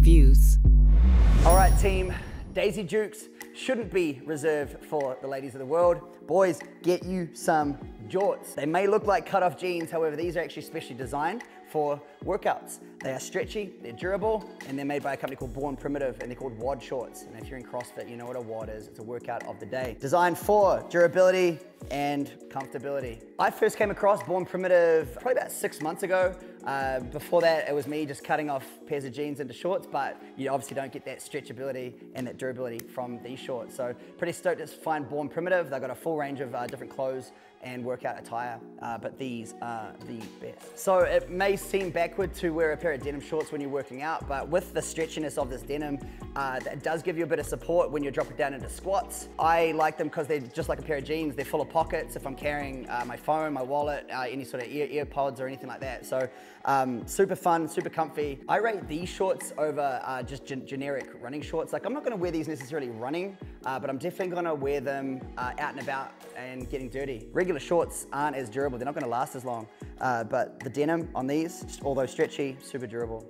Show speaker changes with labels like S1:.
S1: juice.
S2: All right, team. Daisy Dukes shouldn't be reserved for the ladies of the world. Boys, get you some jorts. They may look like cut-off jeans, however, these are actually specially designed for workouts. They are stretchy, they're durable, and they're made by a company called Born Primitive, and they're called WOD shorts. And if you're in CrossFit, you know what a WOD is. It's a workout of the day. Designed for durability and comfortability. I first came across Born Primitive probably about six months ago. Uh, before that, it was me just cutting off pairs of jeans into shorts, but you obviously don't get that stretchability and that durability from these shorts. So pretty stoked to find Born Primitive. They've got a full range of uh, different clothes and workout attire, uh, but these are the best. So it may seem backward to wear a pair of denim shorts when you're working out, but with the stretchiness of this denim, uh, that does give you a bit of support when you're dropping down into squats. I like them because they're just like a pair of jeans. They're full of pockets if I'm carrying uh, my phone, my wallet, uh, any sort of ear, ear pods or anything like that. So um, super fun, super comfy. I rate these shorts over uh, just gen generic running shorts. Like I'm not gonna wear these necessarily running, uh, but I'm definitely gonna wear them uh, out and about and getting dirty. Regular shorts aren't as durable. They're not gonna last as long. Uh, but the denim on these, although stretchy, super durable.